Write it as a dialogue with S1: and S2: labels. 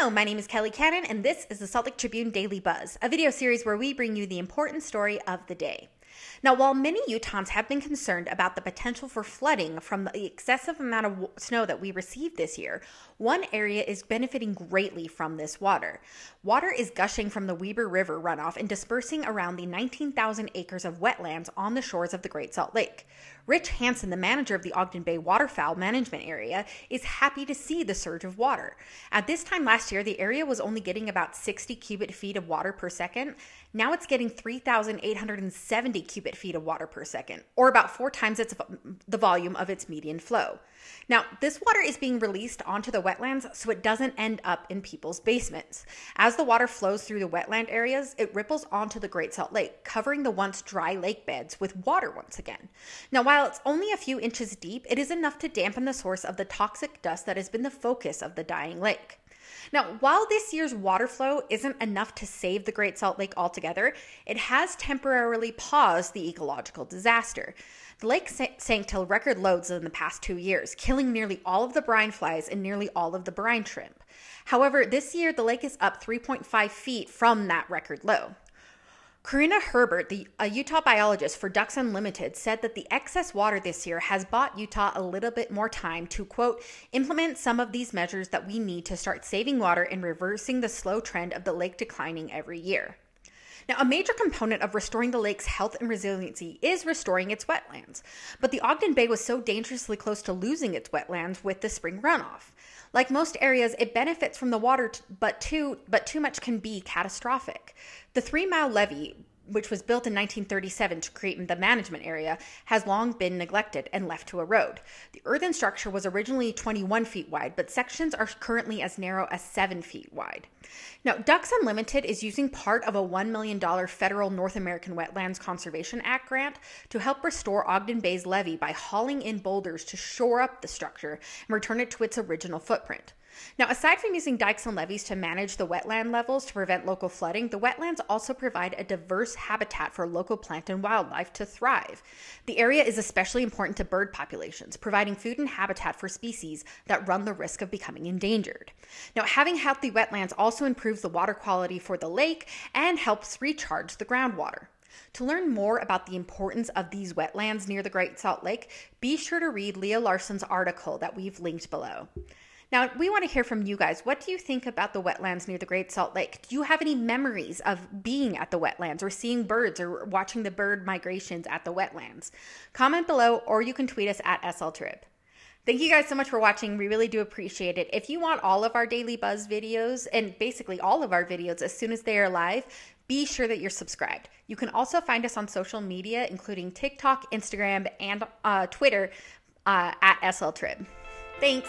S1: Hello, my name is Kelly Cannon, and this is the Salt Lake Tribune Daily Buzz, a video series where we bring you the important story of the day. Now, while many Utahns have been concerned about the potential for flooding from the excessive amount of snow that we received this year, one area is benefiting greatly from this water. Water is gushing from the Weber River runoff and dispersing around the 19,000 acres of wetlands on the shores of the Great Salt Lake. Rich Hansen, the manager of the Ogden Bay Waterfowl Management Area, is happy to see the surge of water. At this time last year, the area was only getting about 60 cubic feet of water per second. Now it's getting 3,870 cubic feet of water per second, or about four times its, the volume of its median flow. Now, this water is being released onto the wetlands so it doesn't end up in people's basements. As the water flows through the wetland areas, it ripples onto the Great Salt Lake, covering the once dry lake beds with water once again. Now, while it's only a few inches deep, it is enough to dampen the source of the toxic dust that has been the focus of the dying lake. Now, while this year's water flow isn't enough to save the Great Salt Lake altogether, it has temporarily paused the ecological disaster. The lake sank to record lows in the past two years, killing nearly all of the brine flies and nearly all of the brine shrimp. However, this year the lake is up 3.5 feet from that record low. Corinna Herbert, the, a Utah biologist for Ducks Unlimited, said that the excess water this year has bought Utah a little bit more time to, quote, implement some of these measures that we need to start saving water and reversing the slow trend of the lake declining every year. Now, a major component of restoring the lake's health and resiliency is restoring its wetlands. But the Ogden Bay was so dangerously close to losing its wetlands with the spring runoff. Like most areas, it benefits from the water, but too but too much can be catastrophic. The three mile levee which was built in 1937 to create the management area, has long been neglected and left to erode. The earthen structure was originally 21 feet wide, but sections are currently as narrow as 7 feet wide. Now, Ducks Unlimited is using part of a $1 million federal North American Wetlands Conservation Act grant to help restore Ogden Bay's levee by hauling in boulders to shore up the structure and return it to its original footprint. Now, aside from using dikes and levees to manage the wetland levels to prevent local flooding, the wetlands also provide a diverse habitat for local plant and wildlife to thrive. The area is especially important to bird populations, providing food and habitat for species that run the risk of becoming endangered. Now, having healthy wetlands also improves the water quality for the lake and helps recharge the groundwater. To learn more about the importance of these wetlands near the Great Salt Lake, be sure to read Leia Larsen's article that we've linked below. Now, we want to hear from you guys. What do you think about the wetlands near the Great Salt Lake? Do you have any memories of being at the wetlands or seeing birds or watching the bird migrations at the wetlands? Comment below or you can tweet us at SLTrib. Thank you guys so much for watching. We really do appreciate it. If you want all of our Daily Buzz videos and basically all of our videos as soon as they are live, be sure that you're subscribed. You can also find us on social media, including TikTok, Instagram, and uh, Twitter uh, at SLTrib. Thanks.